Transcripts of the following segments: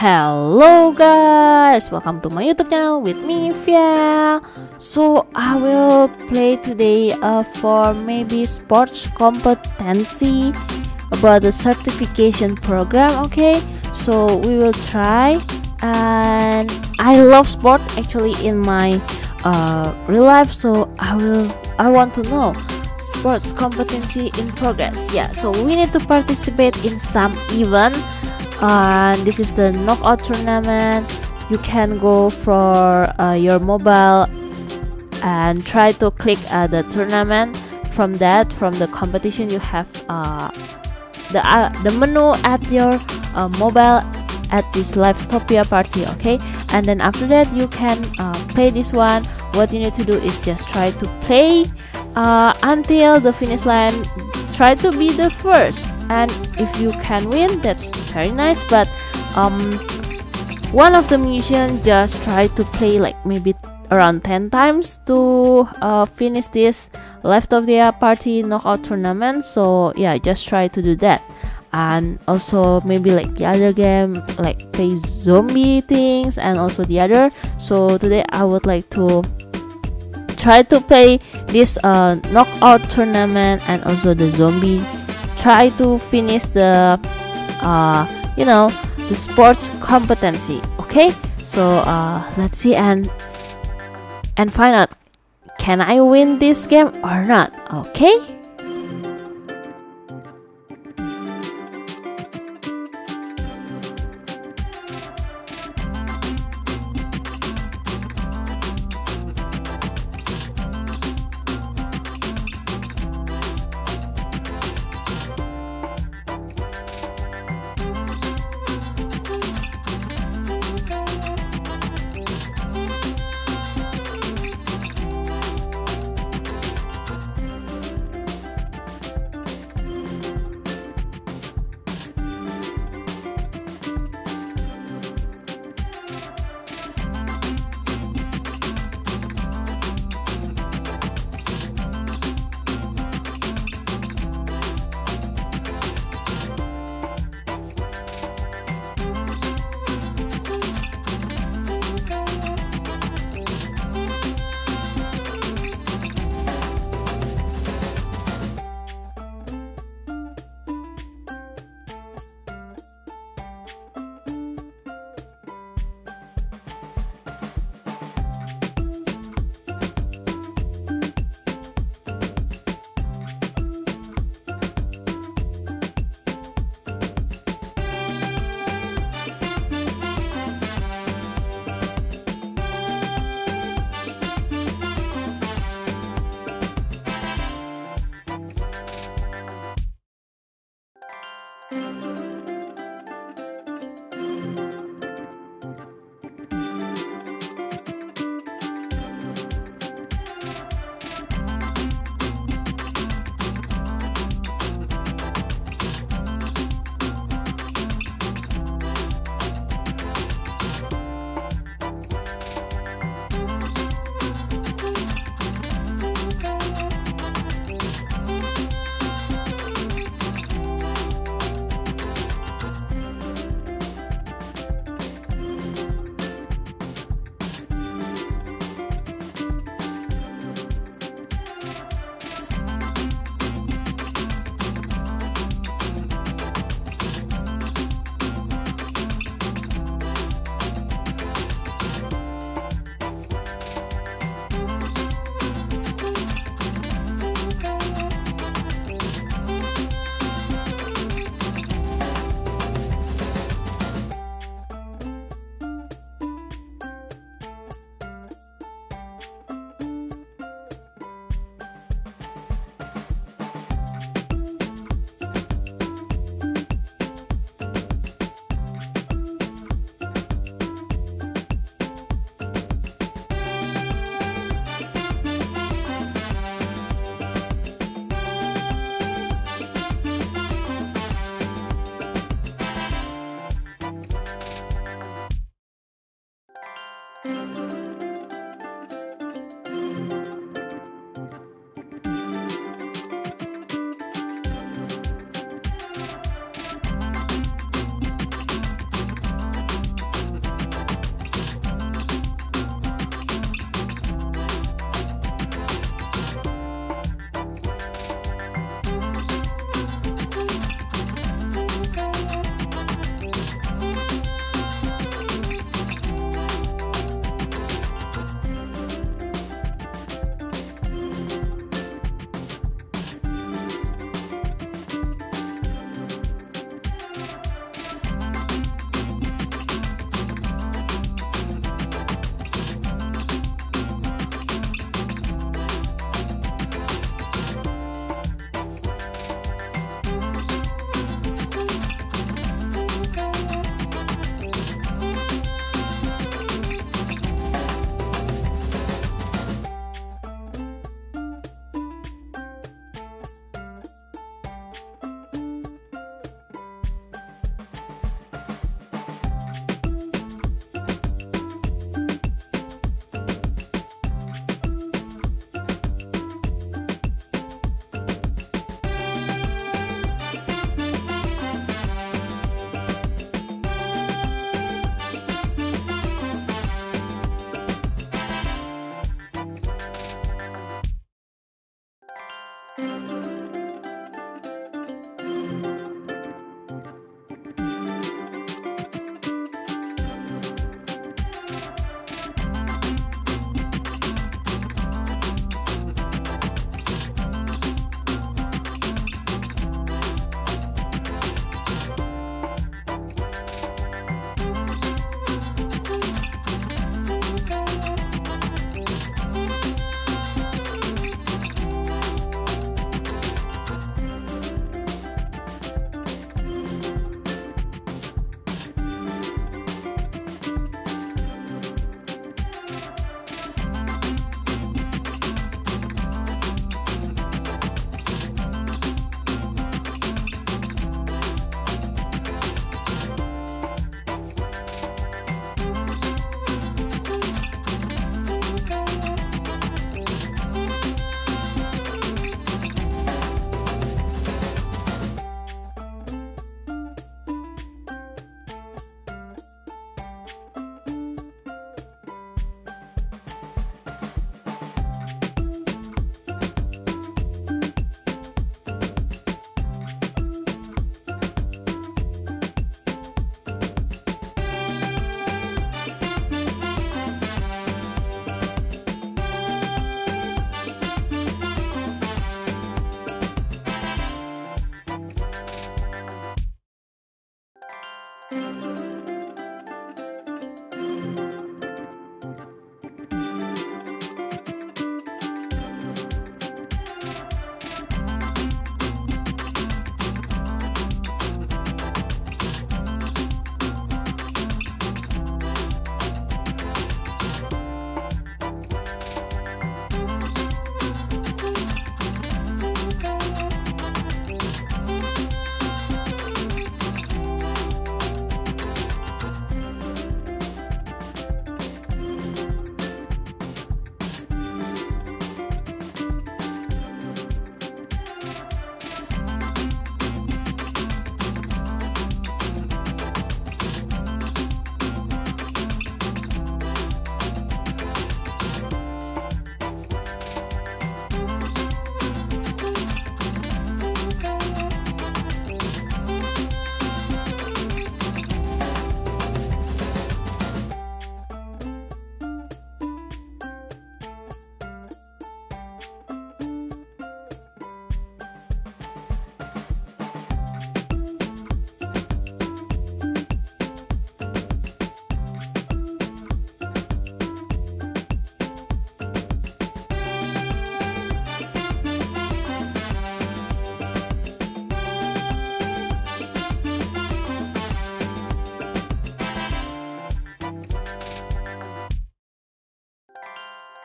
Hello guys, welcome to my YouTube channel with me Via. So I will play today uh, for maybe sports competency about the certification program. Okay, so we will try. And I love sport actually in my uh, real life, so I will. I want to know sports competency in progress. Yeah, so we need to participate in some event and this is the knockout tournament. You can go for uh, your mobile and try to click uh, the tournament. From that from the competition you have uh, the uh, the menu at your uh, mobile at this Livetopia party okay? And then after that you can uh, play this one. What you need to do is just try to play until the finish line. Try to be the first and if you can win that's very nice but um one of the musicians just try to play like maybe around 10 times to uh, finish this Livetopia party knockout tournament so yeah just try to do that. And also maybe like the other game like play zombie things and also the other. So today i would like to try to play this uh, knockout tournament and also the zombie try to finish the uh, you know the sports competency okay? So uh, let's see and and find out can I win this game or not okay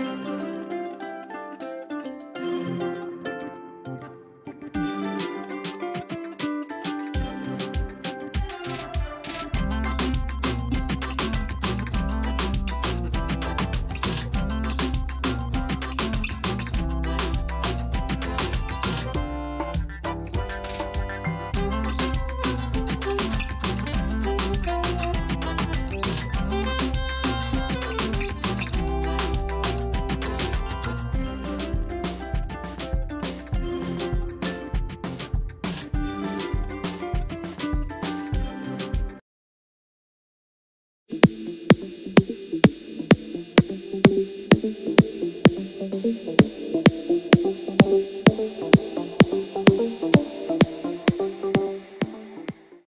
Thank